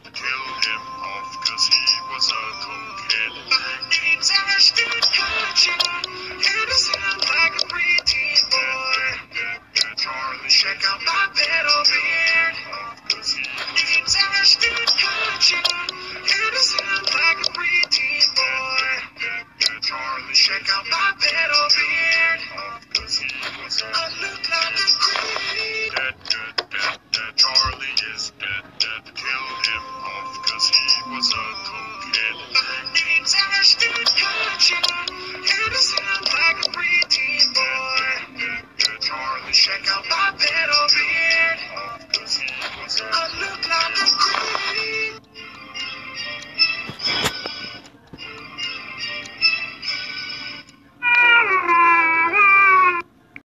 dead. Kill him off, cause he was a cokehead. My name's Ashton Kutcher, and I sound like a preteen boy. Charlie. Check out my pedal beard. Cause he Name's Ashton Kutcher, and I sound like a preteen boy. Charlie. Check out my pedal beard. my bed already.